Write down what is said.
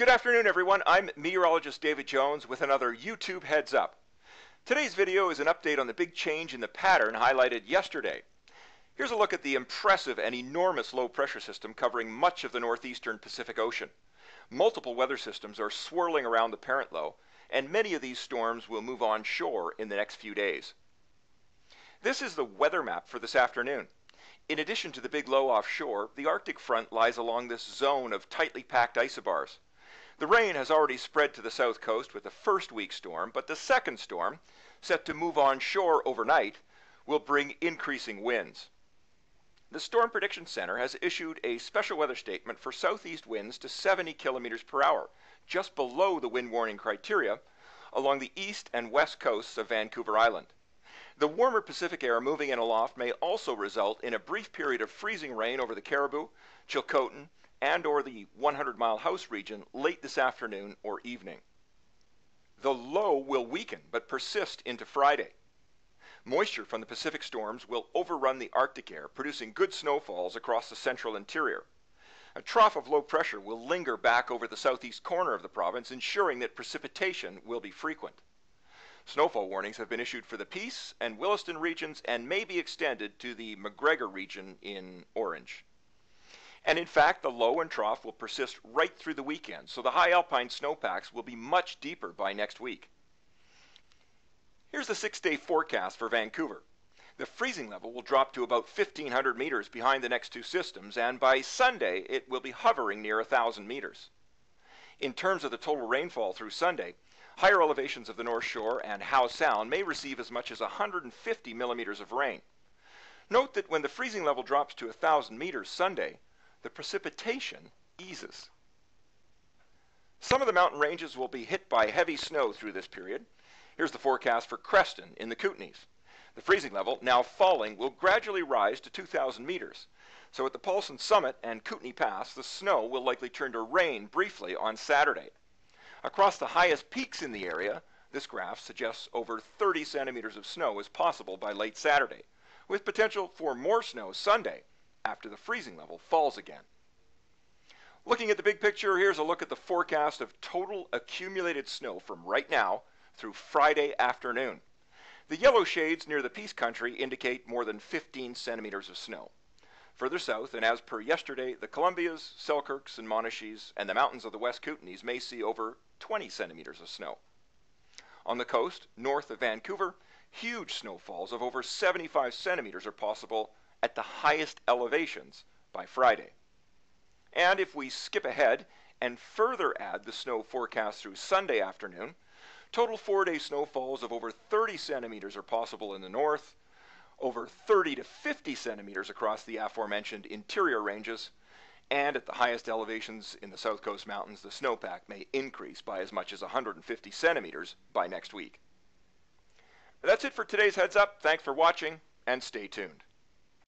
Good afternoon, everyone. I'm meteorologist David Jones with another YouTube Heads Up. Today's video is an update on the big change in the pattern highlighted yesterday. Here's a look at the impressive and enormous low pressure system covering much of the northeastern Pacific Ocean. Multiple weather systems are swirling around the parent low, and many of these storms will move onshore in the next few days. This is the weather map for this afternoon. In addition to the big low offshore, the Arctic front lies along this zone of tightly packed isobars. The rain has already spread to the south coast with the first weak storm, but the second storm, set to move on shore overnight, will bring increasing winds. The Storm Prediction Center has issued a special weather statement for southeast winds to 70 kilometers per hour, just below the wind warning criteria, along the east and west coasts of Vancouver Island. The warmer Pacific air moving in aloft may also result in a brief period of freezing rain over the Cariboo, Chilcotin, and or the 100 Mile House region late this afternoon or evening. The low will weaken but persist into Friday. Moisture from the Pacific storms will overrun the Arctic air, producing good snowfalls across the central interior. A trough of low pressure will linger back over the southeast corner of the province, ensuring that precipitation will be frequent. Snowfall warnings have been issued for the Peace and Williston regions and may be extended to the McGregor region in orange. And in fact, the low and trough will persist right through the weekend, so the high alpine snowpacks will be much deeper by next week. Here's the six day forecast for Vancouver. The freezing level will drop to about 1,500 meters behind the next two systems, and by Sunday it will be hovering near 1,000 meters. In terms of the total rainfall through Sunday, higher elevations of the North Shore and Howe Sound may receive as much as 150 millimeters of rain. Note that when the freezing level drops to 1,000 meters Sunday, the precipitation eases. Some of the mountain ranges will be hit by heavy snow through this period. Here's the forecast for Creston in the Kootenays. The freezing level, now falling, will gradually rise to 2,000 meters. So at the Paulson Summit and Kootenay Pass, the snow will likely turn to rain briefly on Saturday. Across the highest peaks in the area, this graph suggests over 30 centimeters of snow is possible by late Saturday, with potential for more snow Sunday after the freezing level falls again. Looking at the big picture, here's a look at the forecast of total accumulated snow from right now through Friday afternoon. The yellow shades near the Peace Country indicate more than 15 centimeters of snow. Further south, and as per yesterday, the Columbias, Selkirks, and Monashees, and the mountains of the West Kootenays may see over 20 centimeters of snow. On the coast, north of Vancouver, huge snowfalls of over 75 centimeters are possible at the highest elevations by Friday. And if we skip ahead and further add the snow forecast through Sunday afternoon, total four-day snowfalls of over 30 centimeters are possible in the north, over 30 to 50 centimeters across the aforementioned interior ranges, and at the highest elevations in the South Coast Mountains, the snowpack may increase by as much as 150 centimeters by next week. That's it for today's Heads Up. Thanks for watching, and stay tuned.